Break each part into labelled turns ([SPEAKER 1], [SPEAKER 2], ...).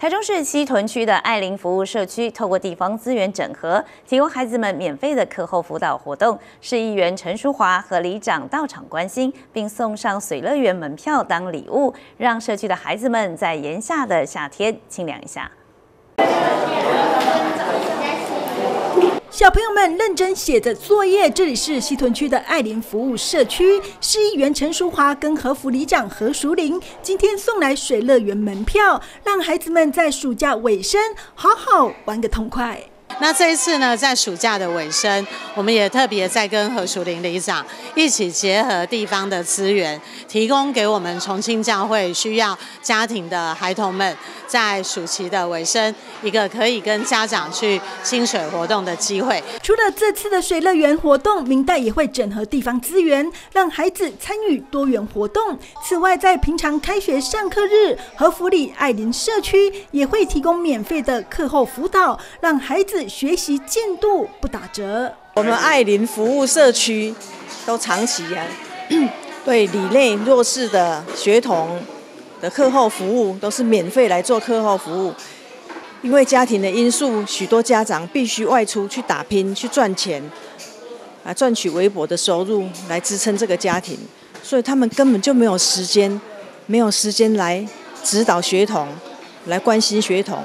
[SPEAKER 1] 台中市西屯区的爱林服务社区，透过地方资源整合，提供孩子们免费的课后辅导活动。市议员陈淑华和里长到场关心，并送上水乐园门票当礼物，让社区的孩子们在炎夏的夏天清凉一下。
[SPEAKER 2] 小朋友们认真写着作业。这里是西屯区的爱林服务社区，市议员陈淑华跟和福里长何淑玲今天送来水乐园门票，让孩子们在暑假尾声好好玩个痛快。
[SPEAKER 3] 那这一次呢，在暑假的尾声，我们也特别在跟何淑玲里长一起结合地方的资源，提供给我们重庆教会需要家庭的孩童们，在暑期的尾声，一个可以跟家长去清水活动的机会。
[SPEAKER 2] 除了这次的水乐园活动，明代也会整合地方资源，让孩子参与多元活动。此外，在平常开学上课日，和福里爱林社区也会提供免费的课后辅导，让孩子。学习进度不打折。
[SPEAKER 4] 我们爱林服务社区都长期啊，对里内弱势的学童的课后服务都是免费来做课后服务。因为家庭的因素，许多家长必须外出去打拼去赚钱，啊，赚取微薄的收入来支撑这个家庭，所以他们根本就没有时间，没有时间来指导学童，来关心学童。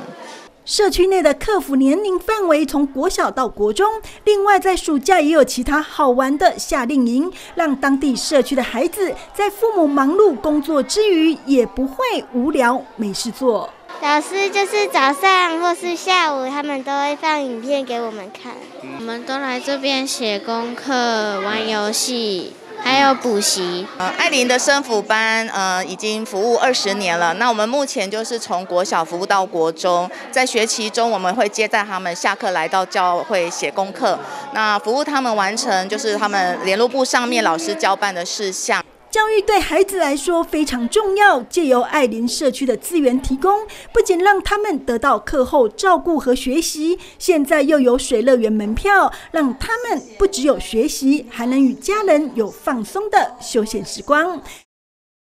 [SPEAKER 2] 社区内的客服年龄范围从国小到国中，另外在暑假也有其他好玩的夏令营，让当地社区的孩子在父母忙碌工作之余，也不会无聊没事做。
[SPEAKER 5] 老师就是早上或是下午，他们都会放影片给我们看，
[SPEAKER 6] 我们都来这边写功课、玩游戏。还有补习。
[SPEAKER 7] 嗯，艾琳的生辅班，呃，已经服务二十年了。那我们目前就是从国小服务到国中，在学期中我们会接待他们下课来到教会写功课，那服务他们完成就是他们联络部上面老师交办的事项。
[SPEAKER 2] 教育对孩子来说非常重要，借由爱林社区的资源提供，不仅让他们得到课后照顾和学习，现在又有水乐园门票，让他们不只有学习，还能与家人有放松的休闲时光。